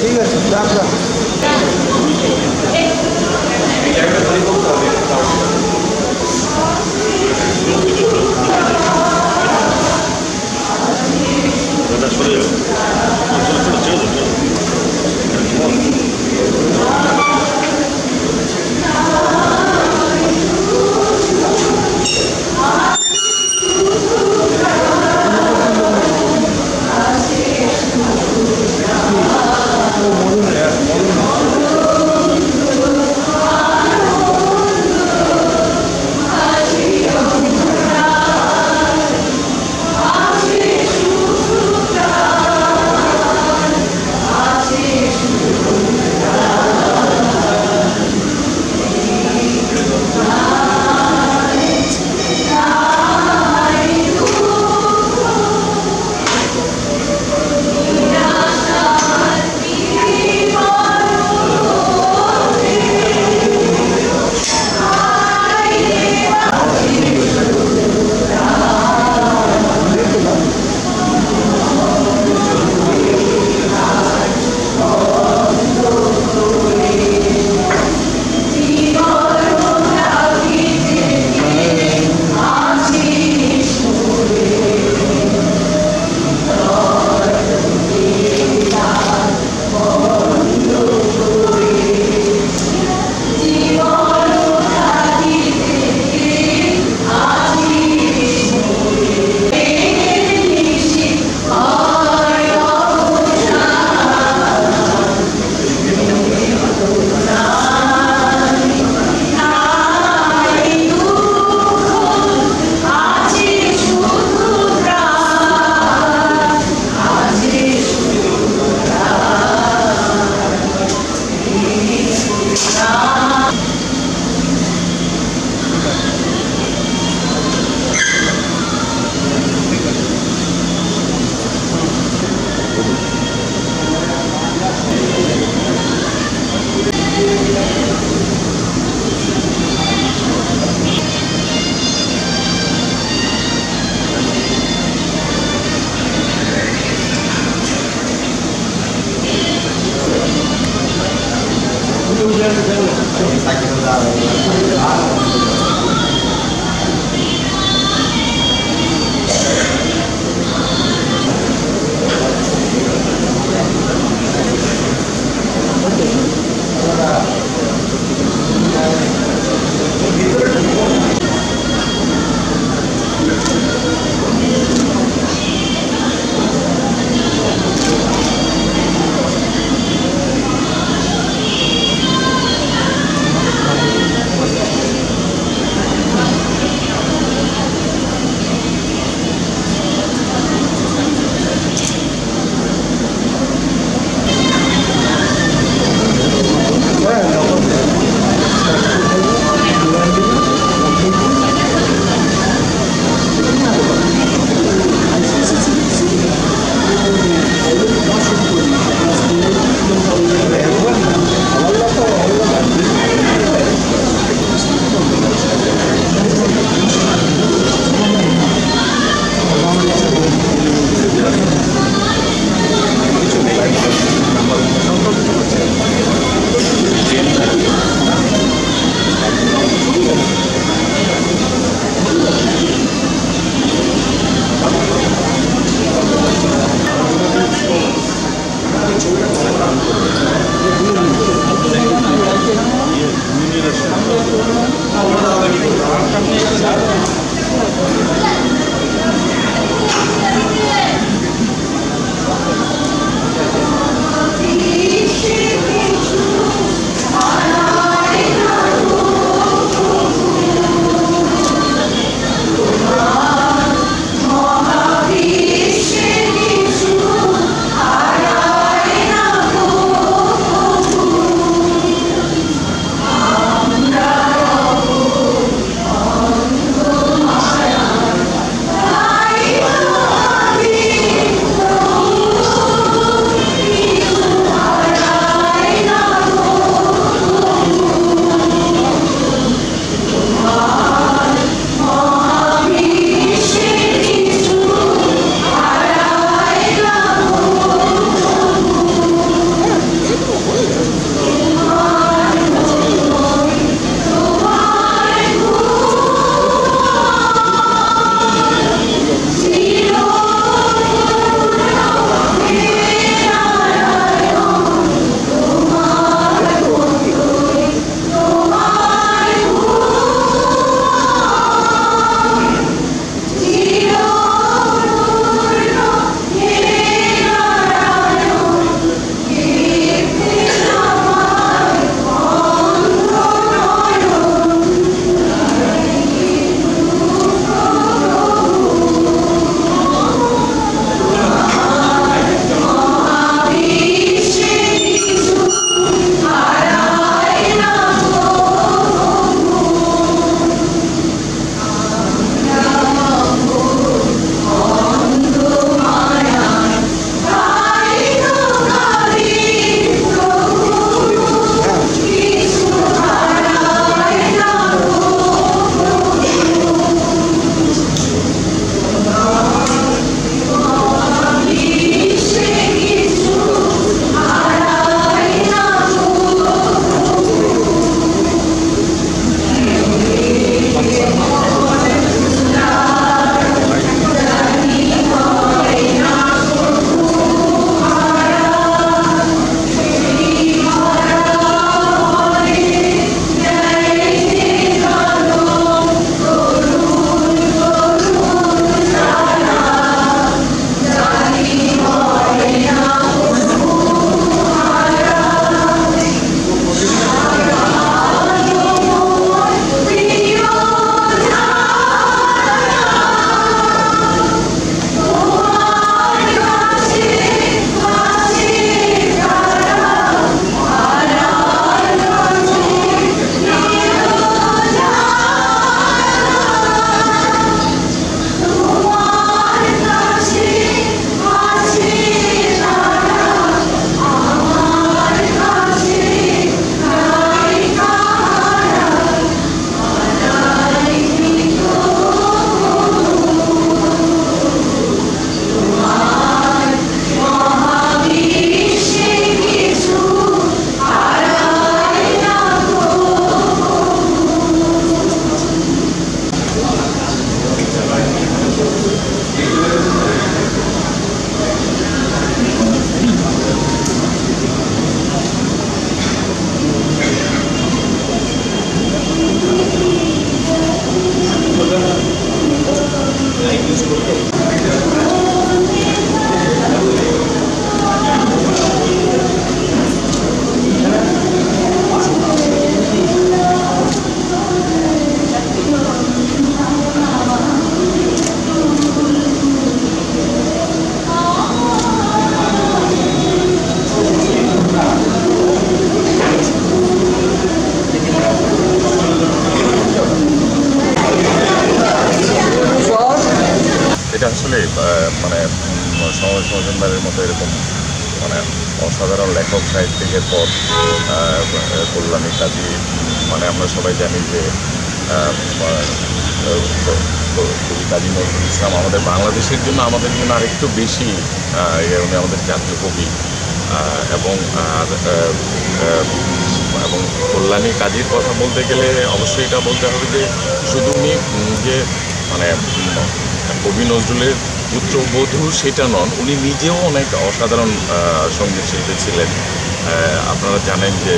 Diga-se, dá pra... মানে সমাজ মজুমদারের মতো এরকম মানে অসাধারণ লেখক সাহিত্যিকের পর কল্যাণী কাজী মানে আমরা সবাই জানি যে কবি কাজী নজরুল ইসলাম আমাদের বাংলাদেশের জন্য আমাদের জন্য আরেকটু বেশি ইয়ে, উনি আমাদের জাতীয় কবি এবং এবং কল্যাণী কাজীর কথা বলতে গেলে অবশ্যই এটা বলতে হবে যে, শুধু উনি যে মানে কবি নজরুলের পুত্রবধূ সেটা নন উনি নিজেও অনেক অসাধারণ আহ, সংগীত শিল্পী ছিলেন। আপনারা জানেন যে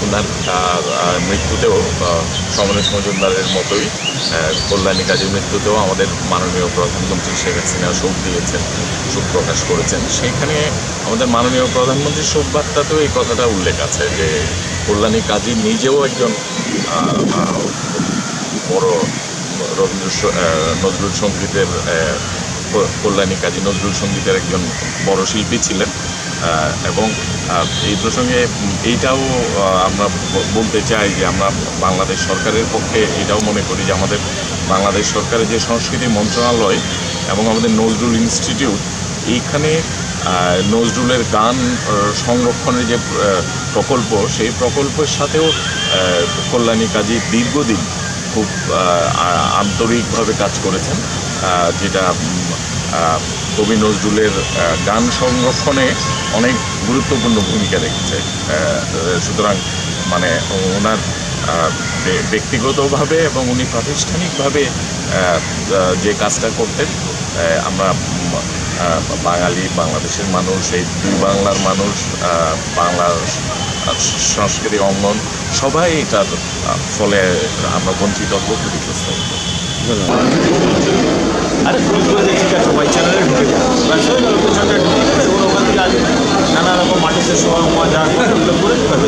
ওনার মৃত্যুতেও সমরেশ মজুমদারের মতোই কল্যাণী কাজীর মৃত্যুতেও আমাদের মাননীয় প্রধানমন্ত্রী শেখ হাসিনা শোক দিয়েছেন শোক প্রকাশ করেছেন। সেখানে আমাদের মাননীয় প্রধানমন্ত্রীর শোক বার্তাতেও এই কথাটা উল্লেখ আছে যে কল্যাণী কাজী নিজেও একজন বড় রবীন্দ্র নজরুল সঙ্গীতের কল্যাণী কাজী নজরুল সঙ্গীতের একজন বড় শিল্পী ছিলেন। এবং এই প্রসঙ্গে এইটাও আমরা বলতে চাই যে আমরা বাংলাদেশ সরকারের পক্ষে এটাও মনে করি যে আমাদের বাংলাদেশ সরকারের যে সংস্কৃতি মন্ত্রণালয় এবং আমাদের নজরুল ইনস্টিটিউট, এইখানে নজরুলের গান সংরক্ষণের যে প্রকল্প, সেই প্রকল্পের সাথেও কল্যাণী কাজী দীর্ঘদিন খুব আন্তরিকভাবে কাজ করেছেন যেটা কবি নজরুলের গান সংরক্ষণে অনেক গুরুত্বপূর্ণ ভূমিকা রেখেছে। সুতরাং মানে ওনার ব্যক্তিগতভাবে এবং উনি প্রাতিষ্ঠানিকভাবে যে কাজটা করতেন আমরা বাঙালি বাংলাদেশের মানুষ এই দুই বাংলার মানুষ বাংলার সাংস্কৃতিক অঙ্গন সবাই এটার ফলে আমরা বঞ্চিত হব ক্ষতিগ্রস্ত হব। আরে সবাই চ্যানেলে ঢুকে যায় নানা রকম মাটিতে শোয়া মজা করে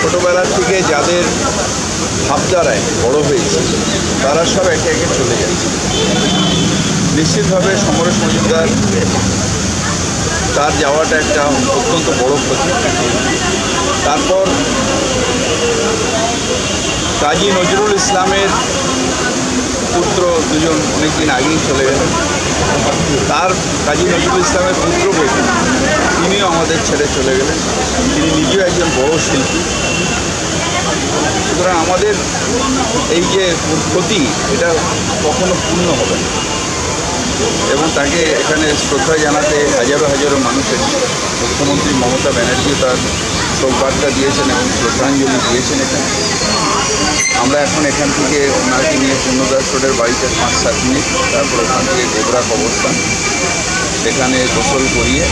ছোটোবেলার থেকে যাদের ভাবধারায় বড় হয়েছে তারা সব একে একে চলে যাচ্ছে নিশ্চিতভাবে সমরেশ মজুমদার তার যাওয়াটা একটা অত্যন্ত বড় ক্ষতি। তারপর কাজী নজরুল ইসলামের পুত্র দুজন অনেকদিন আগেই চলে গেলেন। তার কাজী নজরুল ইসলামের পুত্র বৈঠক তিনিও আমাদের ছেড়ে চলে গেলেন। তিনি নিজেও একজন বড় শিল্পী। সুতরাং আমাদের এই যে ক্ষতি, এটা কখনো পূর্ণ হবে না। এবং তাকে এখানে শ্রদ্ধা জানাতে হাজারো হাজারো মানুষের মুখ্যমন্ত্রী মমতা ব্যানার্জিও তার শোকবার্তা দিয়েছেন এবং শ্রদ্ধাঞ্জলি দিয়েছেন এখানে। আমরা এখন এখান থেকে ওনাকে নিয়ে পূর্ণদাস রোডের বাড়িতে পাঁচ সাত মিনিট, তারপর ওখান থেকে গোবরা কবরস্থান, সেখানে গোসল করিয়ে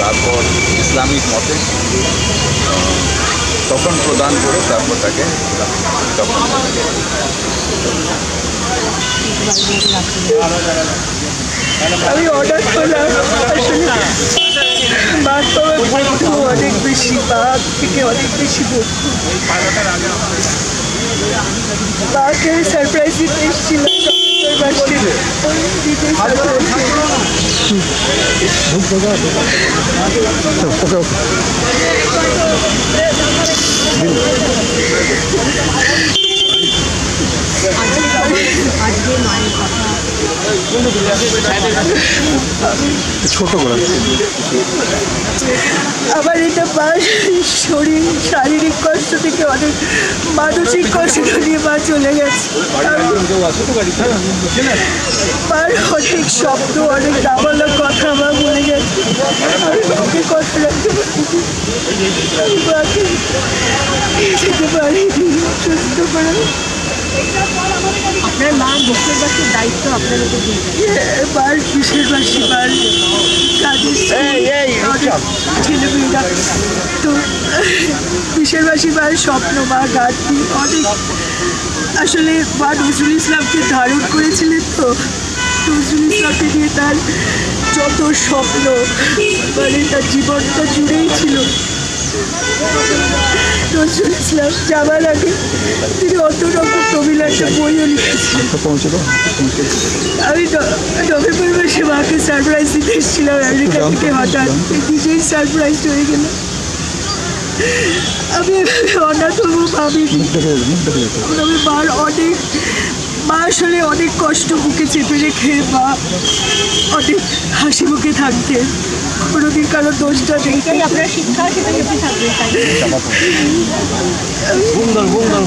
তারপর ইসলামিক মতে তখন প্রদান করে তারপর তাকে তখন আমি অর্ডার করলাম তো অনেক বেশি মা থেকে অনেক বেশি বন্ধু। মাকে সারপ্রাইজ দিতে এসেছিলাম নভেম্বর মাসে surprise আমার এটা মা শরীর, শারীরিক কষ্ট থেকে অনেক মানসিক কষ্ট নিয়ে মা চলে গেছে। মার অনেক শব্দ, অনেক দাবালো কথা আমার বলে গেছে। কষ্ট আমি মাকে সুস্থ আপনার মা দেশের বাসীর দায়িত্ব আপনার উপর দিয়েছেন বার কিসের বাসি বার কাজের ছেলেমেয়েরা। তো কিসের বার স্বপ্ন বা গাছি অনেক। আসলে মা নজরুল ইসলামকে ধারণ করেছিলেন তো। নজরুল ইসলামকে নিয়ে তার যত স্বপ্ন মানে তার জীবনটা জুড়েই ছিল। নজরুল ইসলাম যাওয়ার আগে তিনি নম্বর টবিল একটা বইও লিখেছিলেন। আমি ন- নভেম্বর মাসে মাকে সারপ্রাইজ দিতে এসেছিলাম আমেরিকা থেকে হঠাৎ নিজেই সারপ্রাইজ হয়ে গেল। আমি অনাথ ভাবিনি। তবে মার অনেক মা আসলে অনেক কষ্ট বুকে চেপে রেখে বা অনেক হাসি মুখে থাকতেন কোনোদিন কারও দোষটা দেখে এটাই আপনার শিক্ষা সেটা সুন্দর সুন্দর